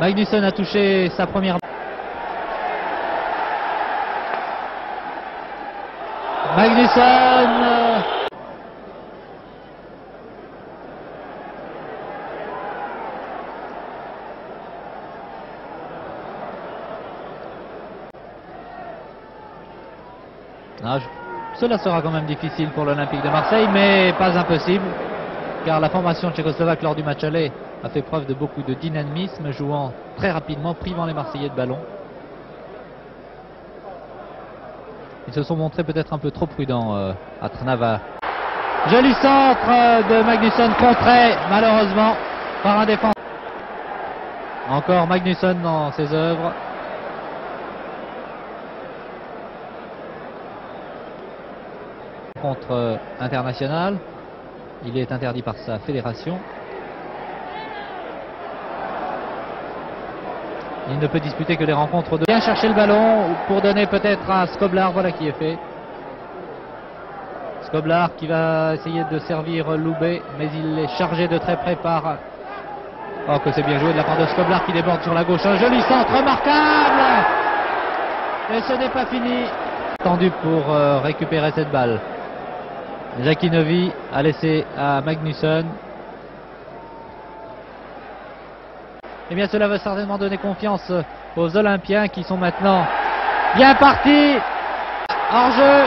Magnusson a touché sa première. Magnusson euh, Ah, je- Cela sera quand même difficile pour l'Olympique de Marseille, mais pas impossible, car la formation tchécoslovaque lors du match aller a fait preuve de beaucoup de dynamisme, jouant très rapidement, privant les Marseillais de ballon. Ils se sont montrés peut-être un peu trop prudents euh, à Trnava. Joli centre de Magnusson contré, malheureusement, par un défenseur. Encore Magnusson dans ses œuvres. contre euh, international. Il est interdit par sa fédération. Il ne peut disputer que les rencontres de... Bien chercher le ballon pour donner peut-être à Skoblar, voilà qui est fait. Skoblar qui va essayer de servir Loubet, mais il est chargé de très près par... Oh que c'est bien joué de la part de Skoblar qui déborde sur la gauche. Un joli centre remarquable Et ce n'est pas fini. Tendu pour euh, récupérer cette balle. Novi a laissé à Magnusson. Eh bien, cela va certainement donner confiance aux Olympiens qui sont maintenant bien partis. Hors jeu.